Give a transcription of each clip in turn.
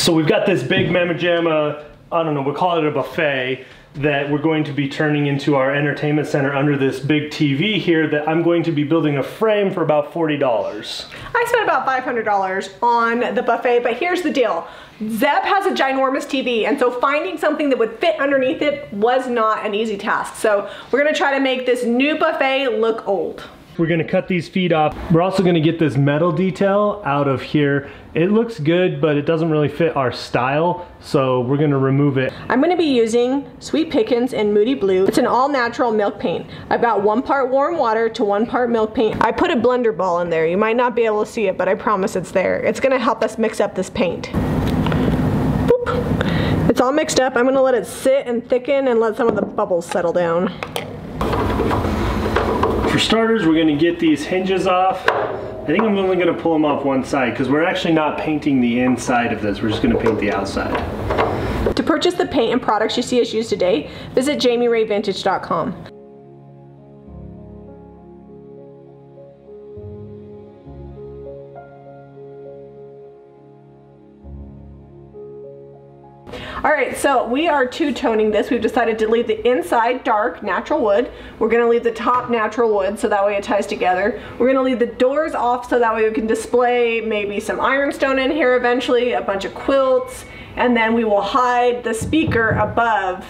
So we've got this big Mamma Jamma, I don't know, we'll call it a buffet that we're going to be turning into our entertainment center under this big TV here that I'm going to be building a frame for about $40. I spent about $500 on the buffet, but here's the deal. Zeb has a ginormous TV, and so finding something that would fit underneath it was not an easy task. So we're gonna try to make this new buffet look old. We're gonna cut these feet off. We're also gonna get this metal detail out of here. It looks good, but it doesn't really fit our style, so we're gonna remove it. I'm gonna be using Sweet Pickins in Moody Blue. It's an all natural milk paint. I've got one part warm water to one part milk paint. I put a blender ball in there. You might not be able to see it, but I promise it's there. It's gonna help us mix up this paint. Boop. It's all mixed up. I'm gonna let it sit and thicken and let some of the bubbles settle down. For starters, we're gonna get these hinges off. I think I'm only gonna pull them off one side because we're actually not painting the inside of this. We're just gonna paint the outside. To purchase the paint and products you see us use today, visit jamirayvintage.com. right, so we are two-toning this. We've decided to leave the inside dark, natural wood. We're gonna leave the top natural wood so that way it ties together. We're gonna leave the doors off so that way we can display maybe some ironstone in here eventually, a bunch of quilts, and then we will hide the speaker above,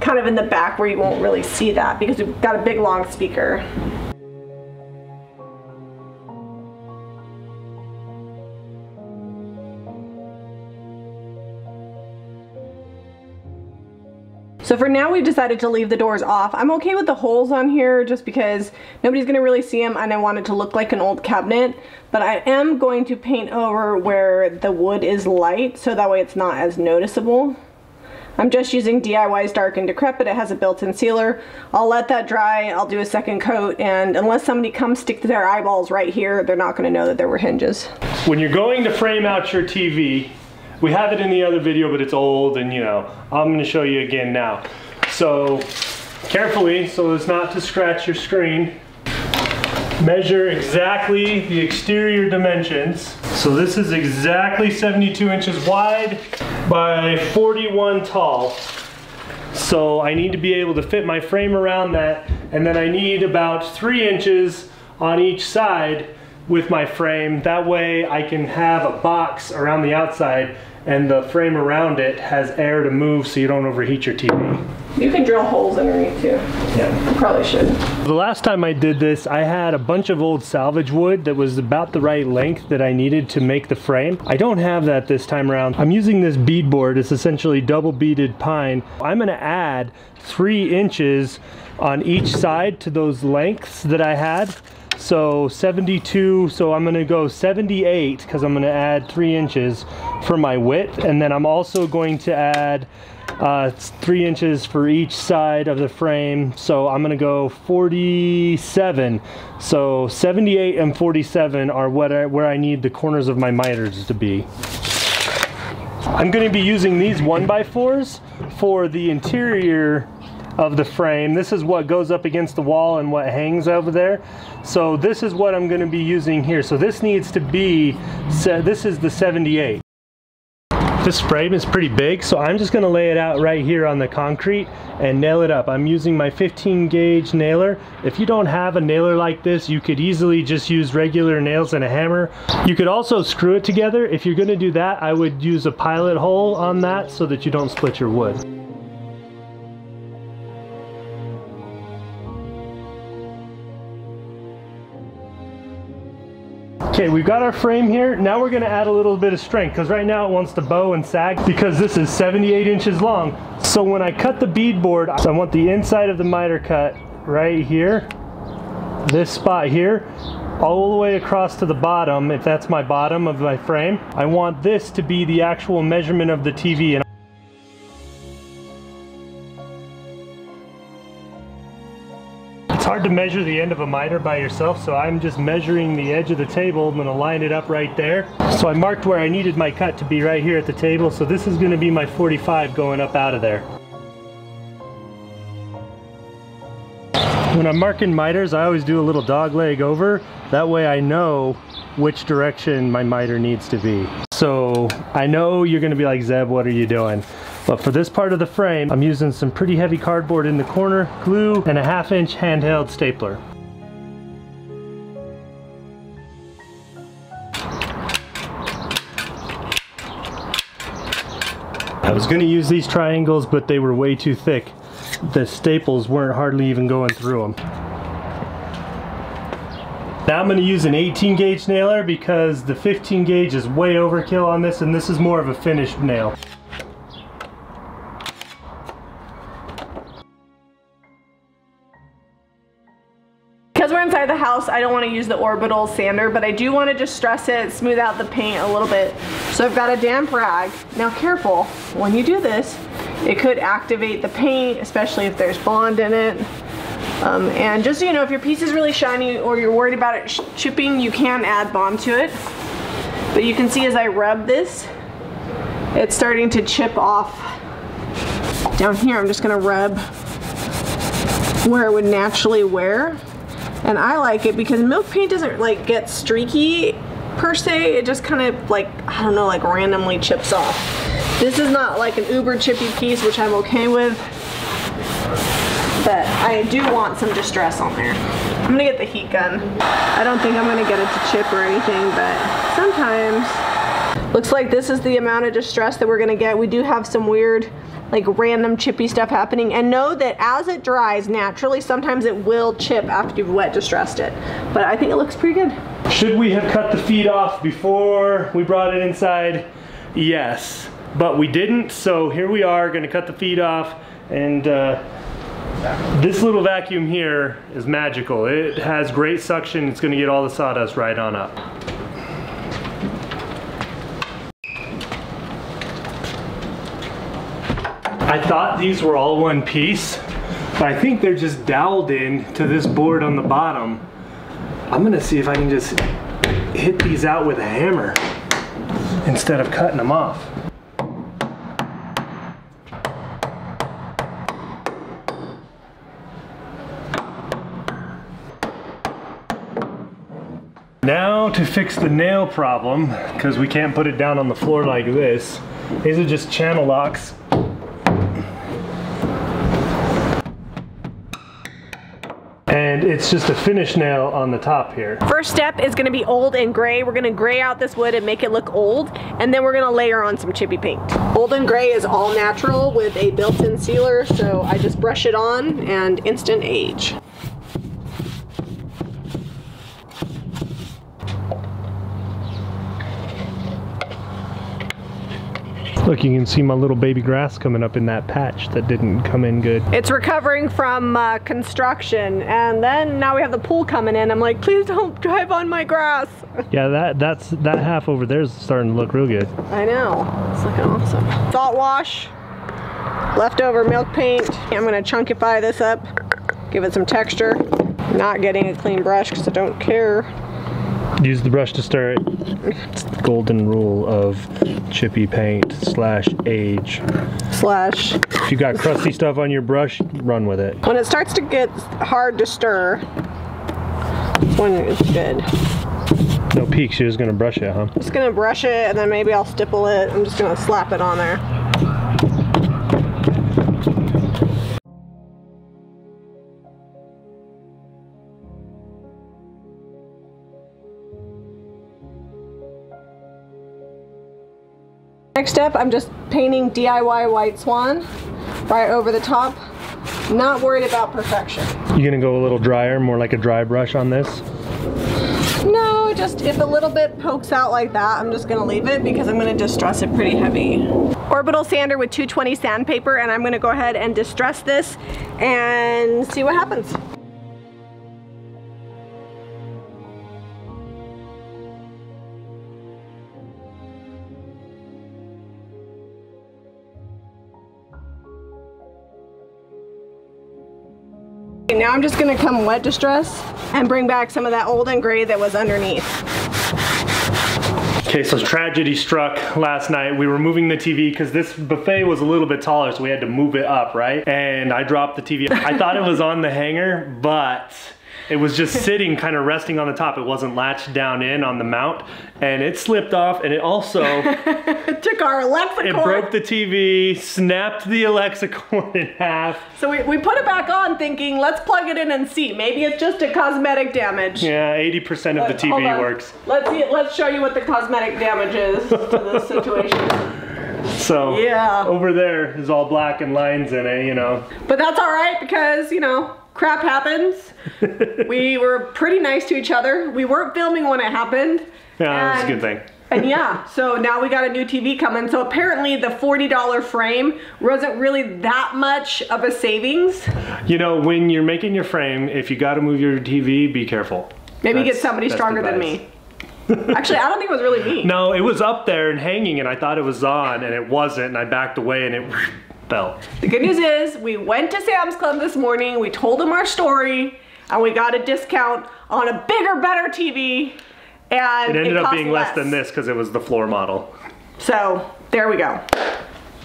kind of in the back where you won't really see that because we've got a big long speaker. So for now we've decided to leave the doors off. I'm okay with the holes on here just because nobody's gonna really see them and I want it to look like an old cabinet. But I am going to paint over where the wood is light so that way it's not as noticeable. I'm just using DIY's Dark and Decrepit. It has a built-in sealer. I'll let that dry. I'll do a second coat and unless somebody comes stick their eyeballs right here, they're not gonna know that there were hinges. When you're going to frame out your TV, we have it in the other video, but it's old and you know, I'm gonna show you again now. So carefully, so as not to scratch your screen, measure exactly the exterior dimensions. So this is exactly 72 inches wide by 41 tall. So I need to be able to fit my frame around that and then I need about three inches on each side with my frame. That way I can have a box around the outside and the frame around it has air to move so you don't overheat your TV. You can drill holes underneath too. Yeah. You probably should. The last time I did this, I had a bunch of old salvage wood that was about the right length that I needed to make the frame. I don't have that this time around. I'm using this bead board. It's essentially double beaded pine. I'm gonna add three inches on each side to those lengths that I had. So 72, so I'm gonna go 78 because I'm gonna add three inches for my width. And then I'm also going to add uh, three inches for each side of the frame. So I'm gonna go 47. So 78 and 47 are what I, where I need the corners of my miters to be. I'm gonna be using these one by fours for the interior of the frame. This is what goes up against the wall and what hangs over there. So this is what I'm gonna be using here. So this needs to be, so this is the 78. This frame is pretty big, so I'm just gonna lay it out right here on the concrete and nail it up. I'm using my 15 gauge nailer. If you don't have a nailer like this, you could easily just use regular nails and a hammer. You could also screw it together. If you're gonna do that, I would use a pilot hole on that so that you don't split your wood. Okay, we've got our frame here. Now we're gonna add a little bit of strength because right now it wants to bow and sag because this is 78 inches long. So when I cut the beadboard, I want the inside of the miter cut right here, this spot here, all the way across to the bottom, if that's my bottom of my frame. I want this to be the actual measurement of the TV. hard to measure the end of a miter by yourself, so I'm just measuring the edge of the table. I'm gonna line it up right there. So I marked where I needed my cut to be right here at the table, so this is gonna be my 45 going up out of there. When I'm marking miters, I always do a little dog leg over. That way I know which direction my miter needs to be. So I know you're gonna be like, Zeb, what are you doing? But for this part of the frame, I'm using some pretty heavy cardboard in the corner, glue, and a half inch handheld stapler. I was gonna use these triangles, but they were way too thick. The staples weren't hardly even going through them. Now I'm going to use an 18 gauge nailer because the 15 gauge is way overkill on this and this is more of a finished nail. I don't want to use the orbital sander, but I do want to just stress it, smooth out the paint a little bit. So I've got a damp rag. Now careful, when you do this, it could activate the paint, especially if there's bond in it. Um, and just so you know, if your piece is really shiny or you're worried about it chipping, you can add bond to it. But you can see as I rub this, it's starting to chip off. Down here, I'm just gonna rub where it would naturally wear. And I like it because milk paint doesn't like get streaky per se. It just kind of like, I don't know, like randomly chips off. This is not like an uber chippy piece, which I'm okay with. But I do want some distress on there. I'm gonna get the heat gun. I don't think I'm gonna get it to chip or anything, but sometimes. Looks like this is the amount of distress that we're gonna get. We do have some weird like random chippy stuff happening and know that as it dries naturally sometimes it will chip after you've wet distressed it but I think it looks pretty good. Should we have cut the feet off before we brought it inside? Yes, but we didn't so here we are gonna cut the feet off and uh, this little vacuum here is magical. It has great suction. It's gonna get all the sawdust right on up. I thought these were all one piece, but I think they're just doweled in to this board on the bottom. I'm gonna see if I can just hit these out with a hammer instead of cutting them off. Now to fix the nail problem, because we can't put it down on the floor like this, these are just channel locks. And it's just a finish nail on the top here. First step is gonna be old and gray. We're gonna gray out this wood and make it look old, and then we're gonna layer on some chippy paint. Old and gray is all natural with a built-in sealer, so I just brush it on and instant age. Look, you can see my little baby grass coming up in that patch that didn't come in good. It's recovering from uh, construction, and then now we have the pool coming in. I'm like, please don't drive on my grass. Yeah, that that's that half over there is starting to look real good. I know, it's looking awesome. Salt wash, leftover milk paint. I'm gonna chunkify this up, give it some texture. Not getting a clean brush because I don't care. Use the brush to stir it. It's the golden rule of chippy paint slash age. Slash. If you got crusty stuff on your brush, run with it. When it starts to get hard to stir, when it's good. No peek, she was gonna brush it, huh? Just gonna brush it and then maybe I'll stipple it. I'm just gonna slap it on there. Next step, I'm just painting DIY White Swan right over the top. Not worried about perfection. You gonna go a little drier, more like a dry brush on this? No, just if a little bit pokes out like that, I'm just gonna leave it because I'm gonna distress it pretty heavy. Orbital sander with 220 sandpaper and I'm gonna go ahead and distress this and see what happens. Now I'm just gonna come wet distress and bring back some of that old and gray that was underneath. Okay, so tragedy struck last night. We were moving the TV because this buffet was a little bit taller, so we had to move it up, right? And I dropped the TV. I thought it was on the hanger, but It was just sitting kind of resting on the top. It wasn't latched down in on the mount and it slipped off and it also it took our Alexa it broke the TV, snapped the Alexa cord in half. So we, we put it back on thinking, let's plug it in and see. Maybe it's just a cosmetic damage. Yeah, 80% of the But TV works. Let's see. Let's show you what the cosmetic damage is to this situation. So Yeah. over there is all black and lines in it, you know. But that's all right because you know crap happens. we were pretty nice to each other. We weren't filming when it happened. Yeah, that's a good thing. And yeah, so now we got a new TV coming. So apparently the $40 frame wasn't really that much of a savings. You know, when you're making your frame, if you got to move your TV, be careful. Maybe get somebody stronger than me. Actually, I don't think it was really me. No, it was up there and hanging, and I thought it was on, and it wasn't, and I backed away, and it fell. The good news is we went to Sam's Club this morning, we told them our story, and we got a discount on a bigger, better TV. And It ended up cost being less than this because it was the floor model. So there we go.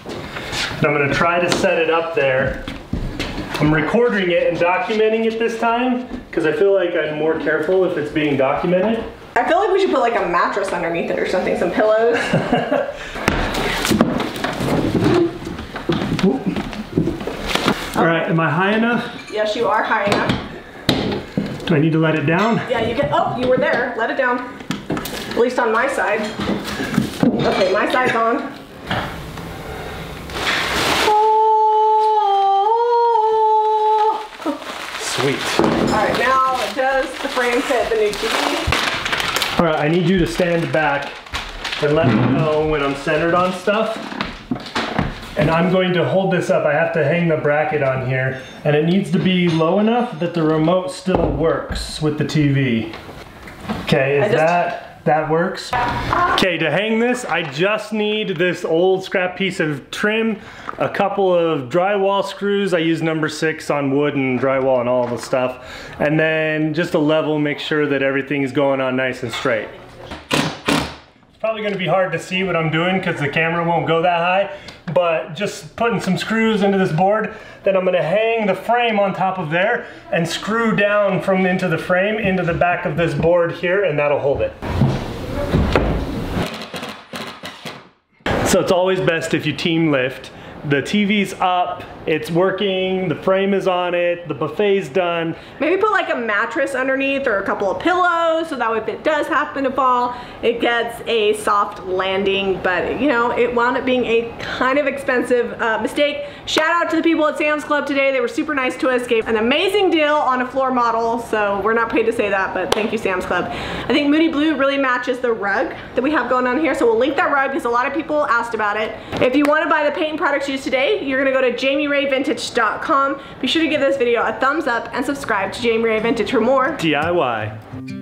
And I'm gonna try to set it up there. I'm recording it and documenting it this time because I feel like I'm more careful if it's being documented. I feel like we should put like a mattress underneath it or something, some pillows. All oh. right, am I high enough? yes, you are high enough. Do I need to let it down? Yeah, you can. Oh, you were there. Let it down. At least on my side. Okay, my side's on. Oh. Sweet. All right, now does the frame fit the new TV? All right, I need you to stand back and let me know when I'm centered on stuff. And I'm going to hold this up. I have to hang the bracket on here. And it needs to be low enough that the remote still works with the TV. Okay, is that, that works? Okay, to hang this, I just need this old scrap piece of trim, a couple of drywall screws. I use number six on wood and drywall and all the stuff. And then just a level, make sure that everything's going on nice and straight. It's probably gonna be hard to see what I'm doing because the camera won't go that high, but just putting some screws into this board, then I'm gonna hang the frame on top of there and screw down from into the frame into the back of this board here and that'll hold it. So it's always best if you team lift. The TV's up, it's working, the frame is on it, the buffet's done. Maybe put like a mattress underneath or a couple of pillows so that if it does happen to fall, it gets a soft landing. But you know, it wound up being a kind of expensive uh, mistake. Shout out to the people at Sam's Club today. They were super nice to us, gave an amazing deal on a floor model. So we're not paid to say that, but thank you Sam's Club. I think Moody Blue really matches the rug that we have going on here. So we'll link that rug because a lot of people asked about it. If you want to buy the paint products today, you're gonna go to jamirayvintage.com. Be sure to give this video a thumbs up and subscribe to Jami Ray Vintage for more DIY.